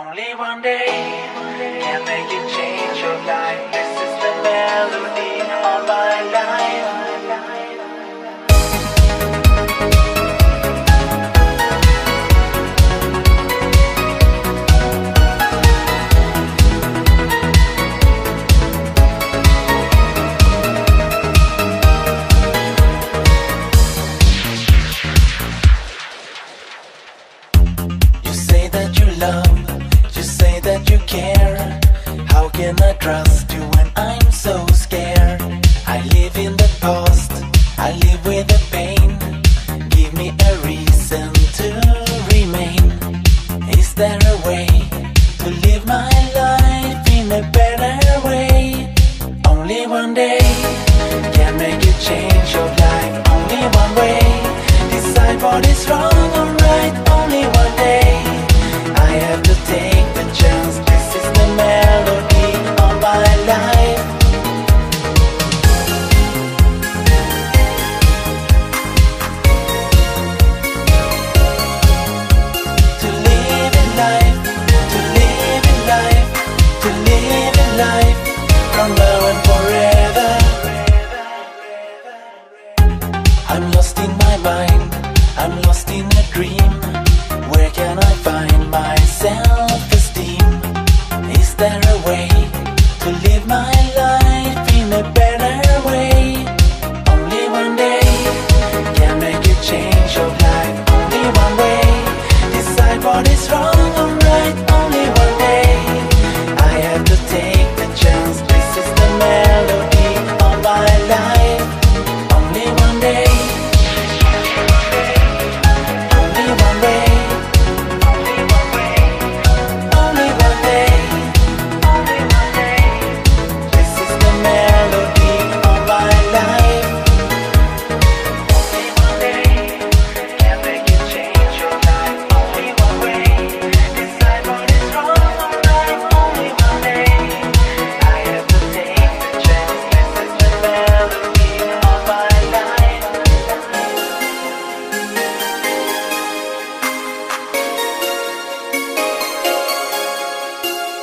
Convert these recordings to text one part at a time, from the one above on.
Only one day can make you change your life. This is the melody of my care? How can I trust you when I'm so scared?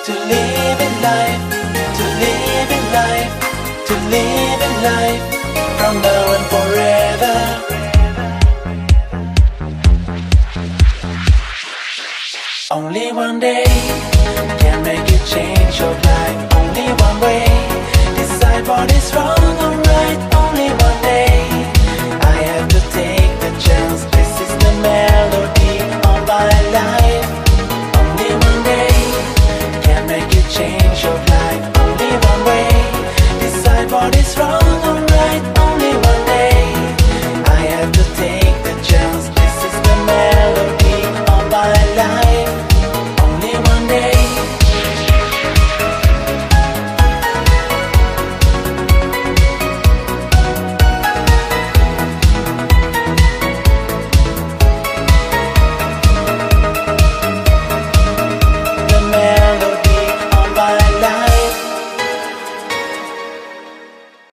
to live in life, to live in life, to live in life from now and forever. Only one day can make you change your life. Only one way.